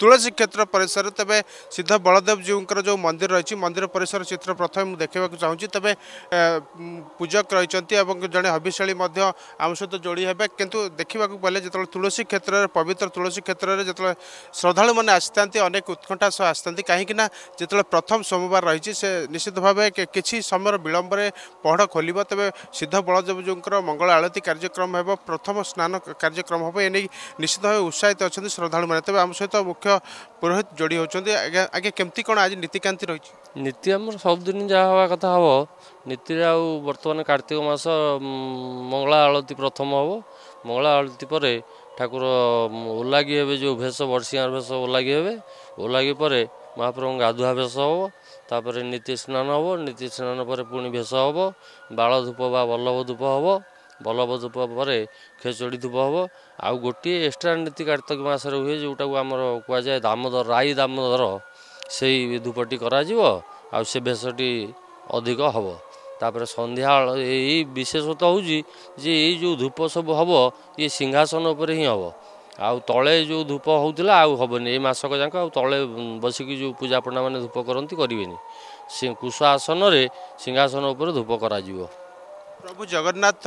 ତୁଳସୀ କ୍ଷେତ୍ର ପରିସର ତେବେ ସିଦ୍ଧ ବଳଦେବ ଜୀଉଙ୍କର ଯେଉଁ ମନ୍ଦିର ରହିଛି ମନ୍ଦିର ପରିସର ଚିତ୍ର ପ୍ରଥମେ ମୁଁ ଦେଖିବାକୁ ଚାହୁଁଛି। ତେବେ ଏ, ଉମ୍, ପୂଜକ ରହିଛନ୍ତି ଏବଂ ଜଣେ ହବିଶାଳୀ ମଧ୍ୟ ଆମ ସହିତ ଯୋଡ଼ି ହେବେ। କିନ୍ତୁ ଦେଖିବାକୁ ଗଲେ ଯେତେବେଳେ ତୁଳସୀ କ୍ଷେତ୍ରରେ ପବିତ୍ର ତୁଳସୀ କ୍ଷେତ୍ରରେ ଯେତେବେଳେ ଶ୍ରଦ୍ଧାଳୁମାନେ ଆସିଥାନ୍ତି ଅନେକ ଉତ୍କଣ୍ଠା ସହ ଆସିଥାନ୍ତି କାହିଁକି ନା ଯେତେବେଳେ ପ୍ରଥମ ସୋମବାର ରହିଛି ସେ ନିଶ୍ଚିତ ଭାବେ କି- କିଛି ସମୟର ବିଳମ୍ବରେ ପହଡ଼ ଖୋଲିବ। ତେବେ ସିଦ୍ଧ ବଳଦେବ ଜୀଉଙ୍କର ମଙ୍ଗଳ ଆଳତୀ କାର୍ଯ୍ୟକ୍ରମ ହେବ ପ୍ରଥମ ସ୍ନାନ କାର୍ଯ୍ୟକ୍ରମ ହେବ। ଏନେଇ ନିଶ୍ଚିତ ଭାବେ ଉତ୍ସାହିତ ଅଛନ୍ତି ଶ୍ରଦ୍ଧାଳୁମାନେ। ତେବେ ଆମ ସହିତ ମୁଖ୍ୟ ପୁରୋହିତ ଯୋଡ଼ି ହେଉଛନ୍ତି। ଆଜ୍ଞା ଆଜ୍ଞା କେମିତି କ'ଣ ଆଜି ନୀତିକାନ୍ତି ରହିଛି? ନୀତି ଆମର ସବୁଦିନ ଯାହା ହେବା କଥା ହେବ। ନୀତିରେ ଆଉ ବର୍ତ୍ତମାନ କାର୍ତ୍ତିକ ମାସ ମଙ୍ଗଳା ଆଳତୀ ପ୍ରଥମ ହେବ। ମଙ୍ଗଳା ଆଳତୀ ପରେ ଠାକୁର ଓଲାଗି ହେବେ ଯେଉଁ ଭେଷ ବର୍ଷିଆର ଭେଷ ଓଲାଗି ହେବେ। ଓଲାଗି ପରେ ମହାପ୍ରଭୁଙ୍କ ଗାଧୁଆ ଭେଷ ହେବ। ତାପରେ ନୀତି ସ୍ନାନ ହେବ। ନୀତି ସ୍ନାନ ପରେ ପୁଣି ଭେଷ ହେବ। ବାଳ ଧୂପ ବା ବଲ୍ଲଭ ଧୂପ ହେବ। ଧୂପ ପରେ ଖେଚୁଡ଼ି ଧୂପ ହେବ। ଆଉ ଗୋଟିଏ ଏକ୍ସଟ୍ରା ନୀତି କାର୍ତ୍ତିକ ମାସରେ ହୁଏ ଯେଉଁଟାକୁ ଆମର କୁହାଯାଏ ଦାମୋଦର ରାଇ ଦାମୋଦର। ସେଇ ଧୂପଟି କରାଯିବ ଆଉ ସେ ବେଶଟି ଅଧିକ ହେବ। ତାପରେ ସନ୍ଧ୍ୟା ଆଳ- ଏଇ ବିଶେଷତ୍ୱ ହେଉଛି ଯେ ଏଇ ଯେଉଁ ଧୂପ ସବୁ ହେବ ଇଏ ସିଂହାସନ ଉପରେ ହିଁ ହେବ। ଆଉ ତଳେ ଯେଉଁ ଧୂପ ହେଉଥିଲା ଆଉ ହେବନି। ଏଇ ମାସକ ଯାକ ଆଉ ତଳେ ବସିକି ଯେଉଁ ପୂଜା ପଣ୍ଡାମାନେ ଧୂପ କରନ୍ତି କରିବେନି। ସେ କୁଶ ଆସନରେ ସିଂହାସନ ଉପରେ ଧୂପ କରାଯିବ। ପ୍ରଭୁ ଜଗନ୍ନାଥ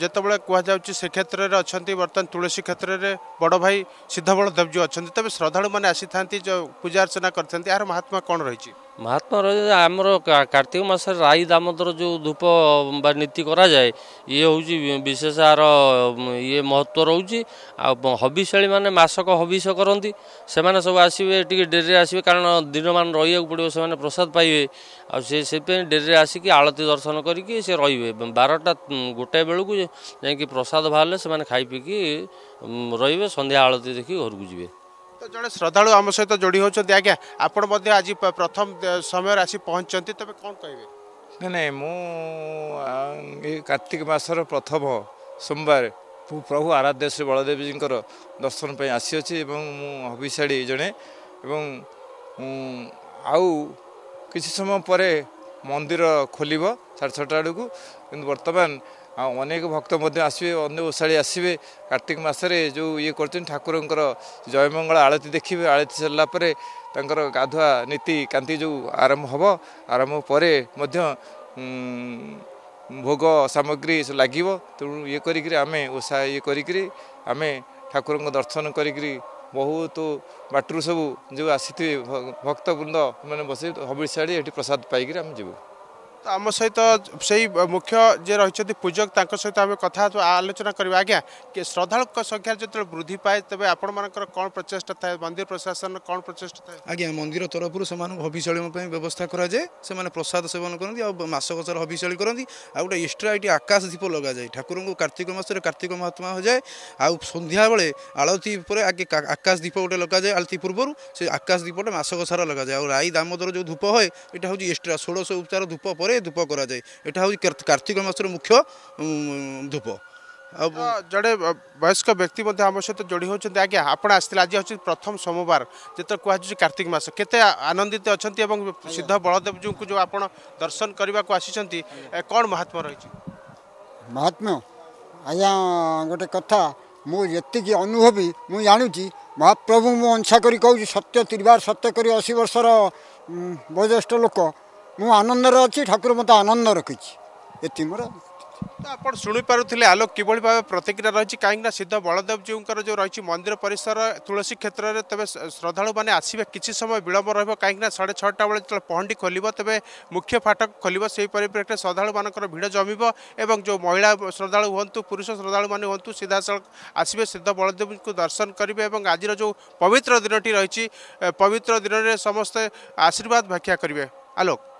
ଯେତେବେଳେ କୁହାଯାଉଛି ସେ କ୍ଷେତ୍ରରେ ଅଛନ୍ତି ବର୍ତ୍ତମାନ ତୁଳସୀ କ୍ଷେତ୍ରରେ ବଡ଼ ଭାଇ ସିଦ୍ଧ ବଳଦେବ ଜୀଉ ଅଛନ୍ତି ତେବେ ଶ୍ରଦ୍ଧାଳୁମାନେ ଆସିଥାନ୍ତି ଯେଉଁ ପୂଜା ଅର୍ଚ୍ଚନା କରିଥାନ୍ତି ଏହାର ମହାତ୍ମା କ'ଣ ରହିଛି? ମହାତ୍ମା ଆମର କାର୍ତ୍ତିକ ମାସରେ ରାଇ ଦାମୋଦର ଯେଉଁ ଧୂପ ବା ନୀତି କରାଯାଏ ଇଏ ହେଉଛି ବିଶେଷ ଆର ଇଏ ମହତ୍ଵ ରହୁଛି। ଆଉ ବ- ହବିଶାଳୀ ମାନେ ମାସକ ହବିଷ କରନ୍ତି। ସେମାନେ ସବୁ ଆସିବେ ଟିକେ ଡେରିରେ ଆସିବେ କାରଣ ଦିନମାନ ରହିବାକୁ ପଡ଼ିବ ସେମାନେ ପ୍ରସାଦ ପାଇବେ। ଆଉ ସେ ସେଥିପାଇଁ ଡେରିରେ ଆସିକି ଆଳତୀ ଦର୍ଶନ କରିକି ସେ ରହିବେ। ବାରଟା ଗୋଟାଏ ବେଳକୁ ଯାଇକି ପ୍ରସାଦ ବାହାରିଲେ ସେମାନେ ଖାଇ ପିଇକି ରହିବେ ସନ୍ଧ୍ୟା ଆଳତୀ ଦେଖି ଘରକୁ ଯିବେ। ତ ଜଣେ ଶ୍ରଦ୍ଧାଳୁ ଆମ ସହିତ ଯୋଡ଼ି ହେଉଛନ୍ତି। ଆଜ୍ଞା ଆପଣ ମଧ୍ୟ ଆଜି ପ୍ରଥମ ସମୟରେ ଆସି ପହଞ୍ଚିଛନ୍ତି ତେବେ କ'ଣ କହିବେ? ନାଇଁ ନାଇଁ ମୁଁ ଏଇ କାର୍ତ୍ତିକ ମାସର ପ୍ରଥମ ସୋମବାର ପ୍ରଭୁ- ଆରାଧ୍ୟ ଶ୍ରୀ ବଳଦେବଜୀଙ୍କର ଦର୍ଶନ ପାଇଁ ଆସିଅଛି ଏବଂ ମୁଁ ହବିଶାଳୀ ଜଣେ ଏବଂ ଆଉ କିଛି ସମୟ ପରେ ମନ୍ଦିର ଖୋଲିବ ସାଢ଼େ ଛଅଟା ବେଳକୁ କିନ୍ତୁ ବର୍ତ୍ତମାନ ଆଉ ଅନେକ ଭକ୍ତ ମଧ୍ୟ ଆସିବେ ଅନ୍ୟ ଓଷାଳି ଆସିବେ। କାର୍ତ୍ତିକ ମାସରେ ଯେଉଁ ଇଏ କରୁଛନ୍ତି ଠାକୁରଙ୍କର ଜୟମଙ୍ଗଳ ଆଳତୀ ଦେଖିବେ। ଆଳତୀ ସରିଲା ପରେ ତାଙ୍କର ଗାଧୁଆ ନୀତି କାନ୍ତି ଯେଉଁ ଆରମ୍ଭ ହେବ ଆରମ୍ଭ ପରେ ମଧ୍ୟ ଭୋଗ ସାମଗ୍ରୀ ଲାଗିବ। ତେଣୁ ଇଏ କରିକିରି ଆମେ ଓଷା ଇଏ କରିକିରି ଆମେ ଠାକୁରଙ୍କ ଦର୍ଶନ କରିକିରି ବହୁତ ବାଟରୁ ସବୁ ଯେଉଁ ଆସିଥିବେ ଭକ୍ତବୃନ୍ଦ ମାନେ ବସି ହବିଶାଳି ଏଠି ପ୍ରସାଦ ପାଇକିରି ଆମେ ଯିବୁ। ଆମ ସହିତ ସେଇ ମୁଖ୍ୟ ଯିଏ ରହିଛନ୍ତି ପୂଜକ ତାଙ୍କ ସହିତ ଆମେ କଥା ହେବା- ଆଲୋଚନା କରିବା। ଆଜ୍ଞା କି ଶ୍ରଦ୍ଧାଳୁଙ୍କ ସଂଖ୍ୟା ଯେତେବେଳେ ବୃଦ୍ଧି ପାଏ ତେବେ ଆପଣମାନଙ୍କର କ'ଣ ପ୍ରଚେଷ୍ଟା ଥାଏ? ମନ୍ଦିର ପ୍ରଶାସନର କ'ଣ ପ୍ରଚେଷ୍ଟା ଥାଏ? ଆଜ୍ଞା ମନ୍ଦିର ତରଫରୁ ସେମାନଙ୍କୁ ହବିଶାଳୀଙ୍କ ପାଇଁ ବ୍ୟବସ୍ଥା କରାଯାଏ। ସେମାନେ ପ୍ରସାଦ ସେବନ କରନ୍ତି ଆଉ ମାସକ ସାରା ହବିଶାଳୀ କରନ୍ତି। ଆଉ ଗୋଟେ ଏକ୍ସଟ୍ରା ଏଠି ଆକାଶ ଦୀପ ଲଗାଯାଏ। ଠାକୁରଙ୍କୁ କାର୍ତ୍ତିକ ମାସରେ କାର୍ତ୍ତିକ ମହାତ୍ମା ହୋଇଯାଏ ଆଉ ସନ୍ଧ୍ୟାବେଳେ ଆଳତୀ ପରେ ଆଗେ କା- ଆକାଶ ଦୀପ ଗୋଟେ ଲଗାଯାଏ ଆଳତୀ ପୂର୍ବରୁ। ସେ ଆକାଶ ଦୀପଟା ମାସକ ସାରା ଲଗାଯାଏ। ଆଉ ରାଇ ଦାମୋଦର ଯେଉଁ ଧୂପ ହୁଏ ଏଇଟା ହେଉଛି ଏକ୍ସଟ୍ରା ଷୋଡ଼ଶ ଉପଚାର ଧୂପ ପରେ ଧୂପ କରାଯାଏ। ଏଇଟା ହେଉଛି କାର୍ତ୍ତି- କାର୍ତ୍ତିକ ମାସର ମୁଖ୍ୟ ଧୂପ। ଆଉ ଜଣେ ବୟସ୍କ ବ୍ୟକ୍ତି ମଧ୍ୟ ଆମ ସହିତ ଯୋଡ଼ି ହେଉଛନ୍ତି। ଆଜ୍ଞା ଆପଣ ଆସିଥିଲେ ଆଜି ହେଉଛି ପ୍ରଥମ ସୋମବାର ଯେତେବେଳେ କୁହାଯାଉଛି କାର୍ତ୍ତିକ ମାସ। କେତେ ଆନନ୍ଦିତ ଅଛନ୍ତି ଏବଂ ସିଦ୍ଧ ବଳଦେବ ଜୀଉଙ୍କୁ ଯେଉଁ ଆପଣ ଦର୍ଶନ କରିବାକୁ ଆସିଛନ୍ତି ଏ, କ'ଣ ମହାତ୍ମା ରହିଛି? ମହାତ୍ମ୍ୟ? ଆଜ୍ଞା ଗୋଟେ କଥା ମୁଁ ଯେତିକି ଅନୁଭବୀ ମୁଁ ଜାଣୁଛି ମହାପ୍ରଭୁ ମୁଁ ଅଂଶା କରି କହୁଛି ସତ୍ୟ ତ୍ରିବାର ସତ୍ୟ କରି ଅଶୀ ବର୍ଷର ବୟୋଜ୍ୟେଷ୍ଠ ଲୋକ ମୁଁ ଆନନ୍ଦରେ ଅଛି ଠାକୁର ମୋତେ ଆନନ୍ଦ ରଖିଛି। ଏତିକି ମୋର ଆପଣ ଶୁଣିପାରୁଥିଲେ ଆଲୋକ କିଭଳି ଭାବେ ପ୍ରତିକ୍ରିୟା ରହିଛି? କାହିଁକିନା ସିଦ୍ଧ ବଳଦେବ ଜୀଉଙ୍କର ଯେଉଁ ରହିଛି ମନ୍ଦିର ପରିସର ତୁଳସୀ କ୍ଷେତ୍ରରେ ତେବେ ଶ୍ରଦ୍ଧାଳୁମାନେ ଆସିବେ କିଛି ସମୟ ବିଳମ୍ବ ରହିବ କାହିଁକିନା ସାଢ଼େ ଛଅଟା ବେଳେ ଯେତେବେଳେ ପହଣ୍ଡି ଖୋଲିବ ତେବେ ମୁଖ୍ୟ ଫାଟକ ଖୋଲିବ ସେହି ପରିପ୍ରେକ୍ଷୀରେ ଶ୍ରଦ୍ଧାଳୁମାନଙ୍କର ଭିଡ଼ ଜମିବ ଏବଂ ଯେଉଁ ମହିଳା ଶ୍ରଦ୍ଧାଳୁ ହୁଅନ୍ତୁ ପୁରୁଷ ଶ୍ରଦ୍ଧାଳୁମାନେ ହୁଅନ୍ତୁ ସିଧାସଳଖ ଆସିବେ ସିଦ୍ଧ ବଳଦେବଙ୍କୁ ଦର୍ଶନ କରିବେ ଏବଂ ଆଜିର ଯେଉଁ ପବିତ୍ର ଦିନଟି ରହିଛି ପବିତ୍ର ଦିନରେ ସମସ୍ତେ ଆଶୀର୍ବାଦ ଭିକ୍ଷା କରିବେ। ଆଲୋକ।